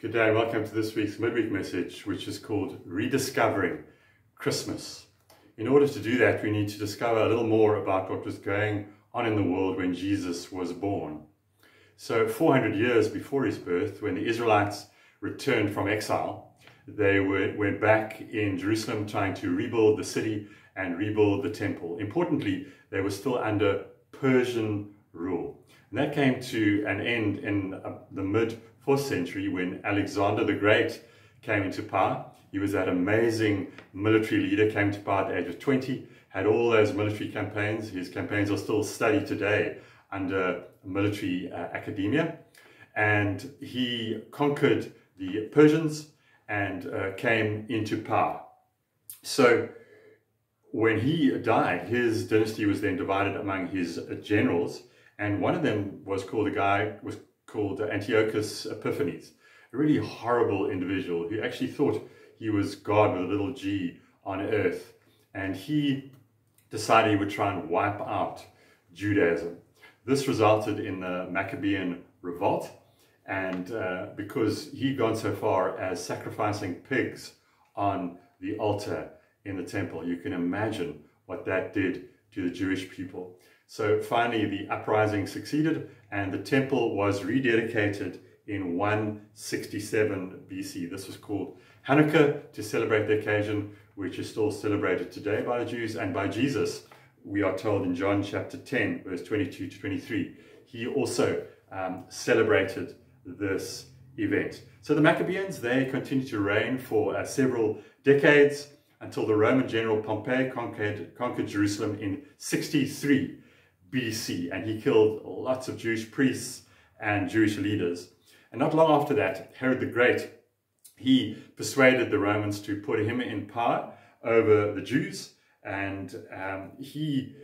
Good day, welcome to this week's midweek message, which is called Rediscovering Christmas. In order to do that, we need to discover a little more about what was going on in the world when Jesus was born. So, 400 years before his birth, when the Israelites returned from exile, they were, were back in Jerusalem trying to rebuild the city and rebuild the temple. Importantly, they were still under Persian rule. And that came to an end in uh, the mid 4th century when Alexander the Great came into power. He was that amazing military leader, came to power at the age of 20, had all those military campaigns. His campaigns are still studied today under military uh, academia. And he conquered the Persians and uh, came into power. So when he died, his dynasty was then divided among his generals, and one of them was called a guy was called Antiochus Epiphanes, a really horrible individual who actually thought he was God with a little g on earth. And he decided he would try and wipe out Judaism. This resulted in the Maccabean revolt, and uh, because he'd gone so far as sacrificing pigs on the altar in the temple, you can imagine what that did to the Jewish people. So finally, the uprising succeeded, and the temple was rededicated in 167 BC. This was called Hanukkah to celebrate the occasion, which is still celebrated today by the Jews and by Jesus. We are told in John chapter 10, verse 22 to 23, he also um, celebrated this event. So the Maccabeans, they continued to reign for uh, several decades until the Roman general Pompey conquered, conquered Jerusalem in 63 BC, and he killed lots of Jewish priests and Jewish leaders. And not long after that, Herod the Great, he persuaded the Romans to put him in power over the Jews, and um, he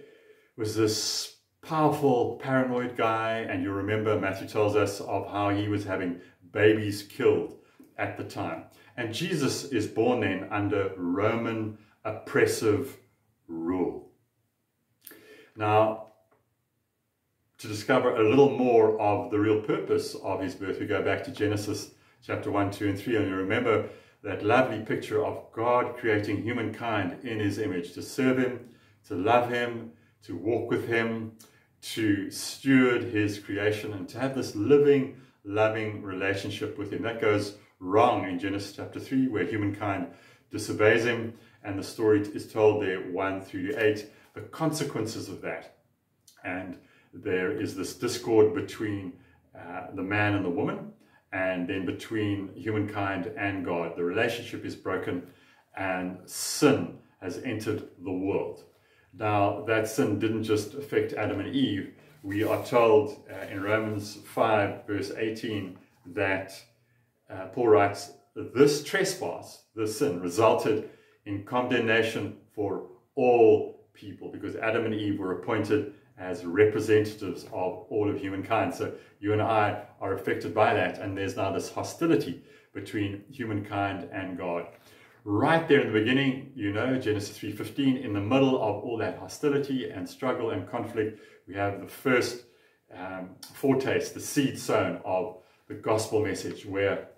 was this powerful, paranoid guy, and you remember Matthew tells us of how he was having babies killed at the time. And Jesus is born then under Roman oppressive rule. Now, to discover a little more of the real purpose of his birth, we go back to Genesis chapter 1, 2, and 3. And you remember that lovely picture of God creating humankind in his image to serve him, to love him, to walk with him, to steward his creation, and to have this living, loving relationship with him. That goes wrong in Genesis chapter 3, where humankind disobeys him, and the story is told there 1 through to 8, the consequences of that. And there is this discord between uh, the man and the woman, and then between humankind and God. The relationship is broken, and sin has entered the world. Now, that sin didn't just affect Adam and Eve. We are told uh, in Romans 5, verse 18, that uh, Paul writes, This trespass, this sin, resulted in condemnation for all people because Adam and Eve were appointed as representatives of all of humankind. So you and I are affected by that, and there's now this hostility between humankind and God. Right there in the beginning, you know, Genesis 3.15, in the middle of all that hostility and struggle and conflict, we have the first um, foretaste, the seed sown of the gospel message, where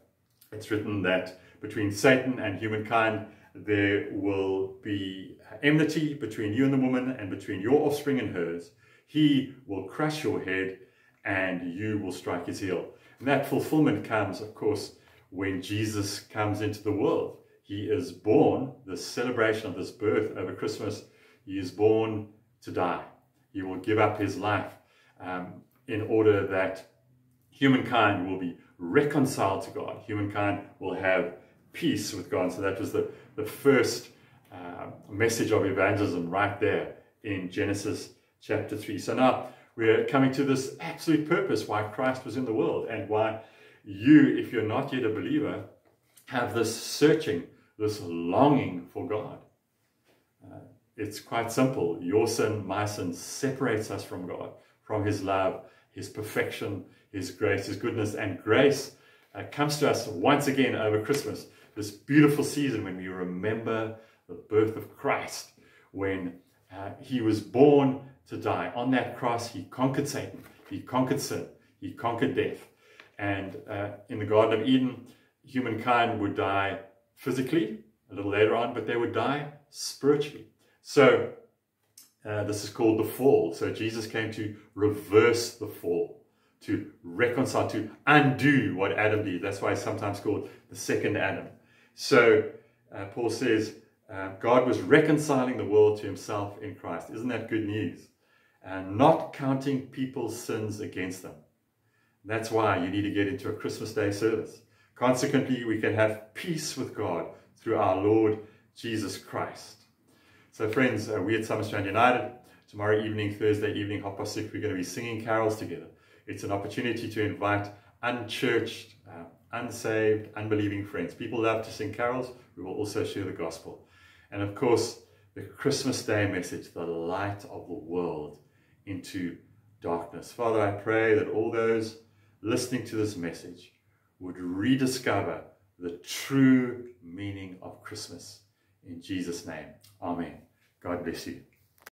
it's written that between Satan and humankind, there will be enmity between you and the woman and between your offspring and hers. He will crush your head and you will strike his heel. And that fulfillment comes, of course, when Jesus comes into the world. He is born, the celebration of this birth over Christmas, he is born to die. He will give up his life um, in order that humankind will be reconciled to God. Humankind will have peace with God. So that was the, the first uh, message of evangelism right there in Genesis chapter 3. So now we're coming to this absolute purpose why Christ was in the world and why you, if you're not yet a believer, have this searching, this longing for God. Uh, it's quite simple. Your sin, my sin, separates us from God, from His love, His perfection, His grace, His goodness, and grace uh, comes to us once again over Christmas, this beautiful season when we remember the birth of Christ, when uh, He was born to die. On that cross, he conquered Satan, he conquered sin, he conquered death. And uh, in the Garden of Eden, humankind would die physically a little later on, but they would die spiritually. So uh, this is called the fall. So Jesus came to reverse the fall, to reconcile, to undo what Adam did. That's why it's sometimes called the second Adam. So uh, Paul says uh, God was reconciling the world to himself in Christ. Isn't that good news? And not counting people's sins against them. That's why you need to get into a Christmas Day service. Consequently, we can have peace with God through our Lord Jesus Christ. So, friends, uh, we at Summerstrand United, tomorrow evening, Thursday evening, half past six, we're going to be singing carols together. It's an opportunity to invite unchurched, uh, unsaved, unbelieving friends. People love to sing carols. We will also share the gospel. And of course, the Christmas Day message, the light of the world into darkness. Father, I pray that all those listening to this message would rediscover the true meaning of Christmas. In Jesus' name, Amen. God bless you.